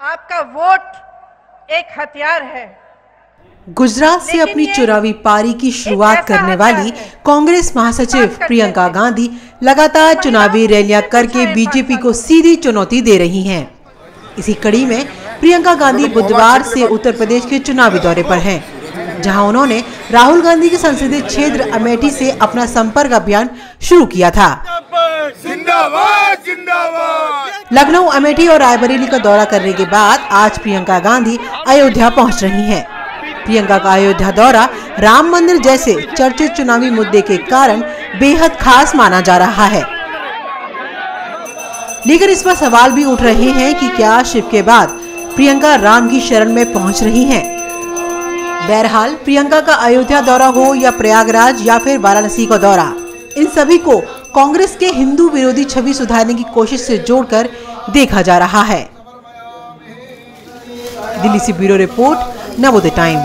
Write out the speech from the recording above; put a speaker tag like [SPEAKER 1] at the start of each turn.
[SPEAKER 1] आपका वोट एक हथियार है।
[SPEAKER 2] गुजरात से अपनी चुनावी पारी की शुरुआत करने वाली कांग्रेस महासचिव प्रियंका गांधी लगातार चुनावी रैलियाँ करके बीजेपी को सीधी चुनौती दे रही हैं। इसी कड़ी में प्रियंका गांधी बुधवार से उत्तर प्रदेश के चुनावी दौरे पर हैं, जहाँ उन्होंने राहुल गांधी के संसदीय क्षेत्र अमेठी से अपना संपर्क अभियान शुरू किया था। लखनऊ, अमेठी और रायबरेली का दौरा करने के बाद आज प्रियंका गांधी अयोध्या पहुँच रही हैं। प्रियंका का अयोध्या दौरा राम मंदिर जैसे चर्चित चुनावी मुद्दे के कारण बेहद खास माना जा रहा है लेकिन इस पर सवाल भी उठ रहे हैं कि क्या शिव के बाद प्रियंका राम की शरण में पहुँच रही हैं? बहरहाल, प्रियंका का अयोध्या दौरा हो या प्रयागराज या फिर वाराणसी का दौरा, इन सभी को कांग्रेस के हिंदू विरोधी छवि सुधारने की कोशिश से जोड़कर देखा जा रहा है। दिल्ली से ब्यूरो रिपोर्ट नवोदय टाइम।